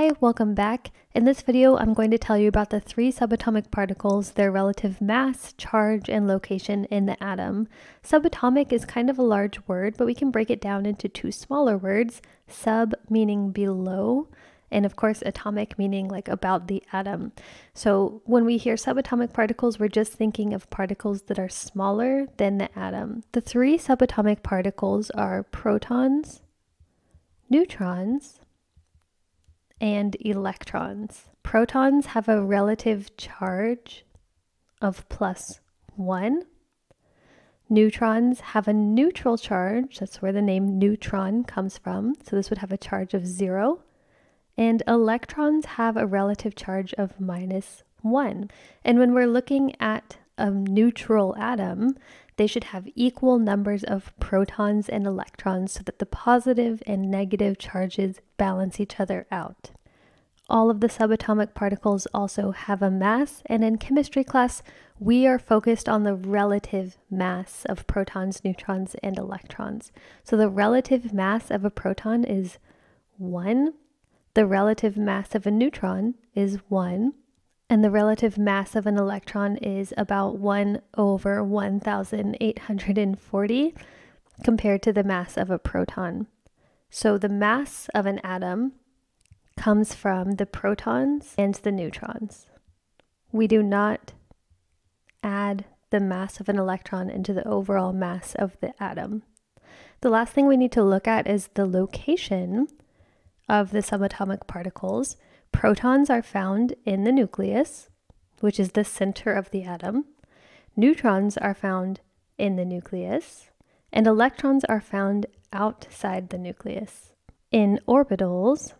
Hi, welcome back. In this video, I'm going to tell you about the three subatomic particles, their relative mass, charge, and location in the atom. Subatomic is kind of a large word, but we can break it down into two smaller words, sub meaning below, and of course atomic meaning like about the atom. So when we hear subatomic particles, we're just thinking of particles that are smaller than the atom. The three subatomic particles are protons, neutrons, and electrons. Protons have a relative charge of plus 1. Neutrons have a neutral charge, that's where the name neutron comes from, so this would have a charge of 0. And electrons have a relative charge of minus 1. And when we're looking at a neutral atom, they should have equal numbers of protons and electrons so that the positive and negative charges balance each other out. All of the subatomic particles also have a mass, and in chemistry class, we are focused on the relative mass of protons, neutrons, and electrons. So the relative mass of a proton is 1, the relative mass of a neutron is 1, and the relative mass of an electron is about 1 over 1840 compared to the mass of a proton. So the mass of an atom comes from the protons and the neutrons. We do not add the mass of an electron into the overall mass of the atom. The last thing we need to look at is the location of the subatomic particles. Protons are found in the nucleus, which is the center of the atom. Neutrons are found in the nucleus, and electrons are found outside the nucleus. In orbitals,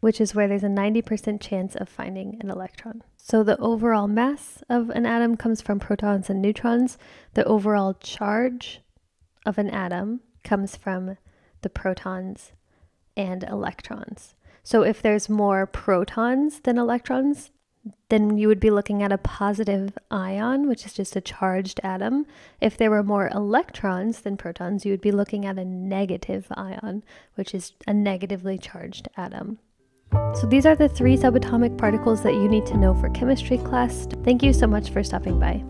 which is where there's a 90% chance of finding an electron. So the overall mass of an atom comes from protons and neutrons. The overall charge of an atom comes from the protons and electrons. So if there's more protons than electrons, then you would be looking at a positive ion, which is just a charged atom. If there were more electrons than protons, you would be looking at a negative ion, which is a negatively charged atom. So these are the three subatomic particles that you need to know for chemistry class. Thank you so much for stopping by.